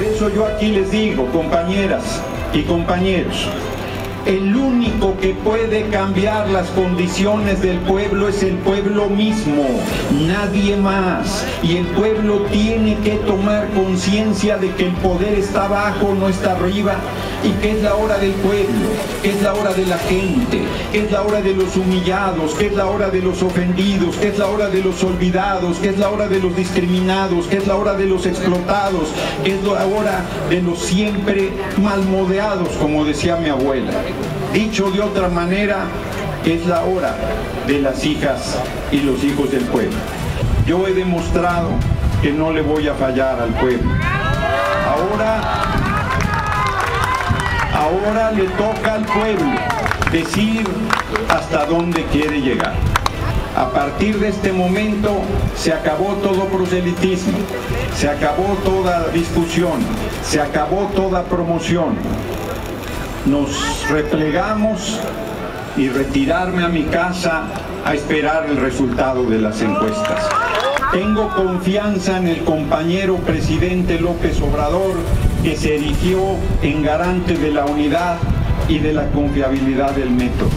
Por eso yo aquí les digo, compañeras y compañeros, el único que puede cambiar las condiciones del pueblo es el pueblo mismo, nadie más. Y el pueblo tiene que tomar conciencia de que el poder está abajo, no está arriba, y que es la hora del pueblo, que es la hora de la gente, que es la hora de los humillados, que es la hora de los ofendidos, que es la hora de los olvidados, que es la hora de los discriminados, que es la hora de los explotados, que es la hora de los siempre malmodeados, como decía mi abuela. Dicho de otra manera, es la hora de las hijas y los hijos del pueblo. Yo he demostrado que no le voy a fallar al pueblo. Ahora, ahora le toca al pueblo decir hasta dónde quiere llegar. A partir de este momento se acabó todo proselitismo, se acabó toda discusión, se acabó toda promoción nos replegamos y retirarme a mi casa a esperar el resultado de las encuestas. Tengo confianza en el compañero presidente López Obrador que se erigió en garante de la unidad y de la confiabilidad del método.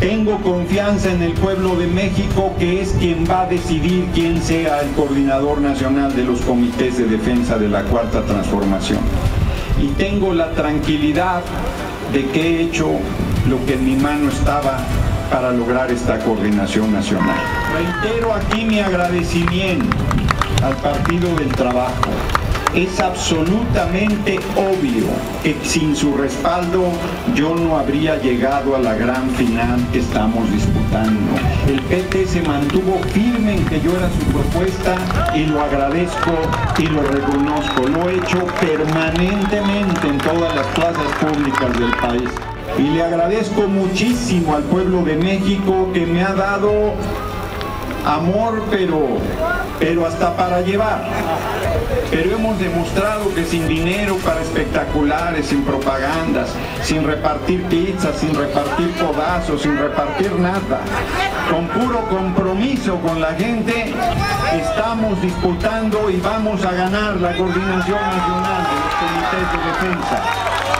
Tengo confianza en el pueblo de México que es quien va a decidir quién sea el coordinador nacional de los comités de defensa de la Cuarta Transformación. Y tengo la tranquilidad de que he hecho lo que en mi mano estaba para lograr esta coordinación nacional. Reitero aquí mi agradecimiento al Partido del Trabajo. Es absolutamente obvio que sin su respaldo yo no habría llegado a la gran final que estamos disputando. El PT se mantuvo firme en que yo era su propuesta y lo agradezco y lo reconozco. Lo he hecho permanentemente en todas las plazas públicas del país. Y le agradezco muchísimo al pueblo de México que me ha dado amor, pero, pero hasta para llevar. Pero hemos demostrado que sin dinero para espectaculares, sin propagandas, sin repartir pizzas, sin repartir codazos, sin repartir nada, con puro compromiso con la gente, estamos disputando y vamos a ganar la coordinación nacional de los comités de defensa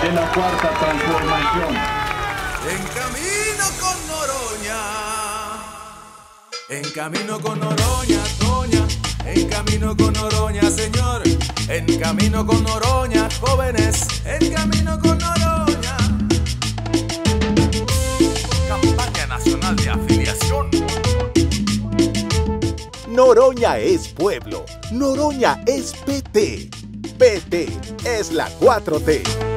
de la cuarta transformación. En camino con en camino con Noroña, Toña, en camino con Noroña, señor, en camino con Noroña, jóvenes, en camino con Noroña. Campaña Nacional de Afiliación. Noroña es pueblo, Noroña es PT. PT es la 4T.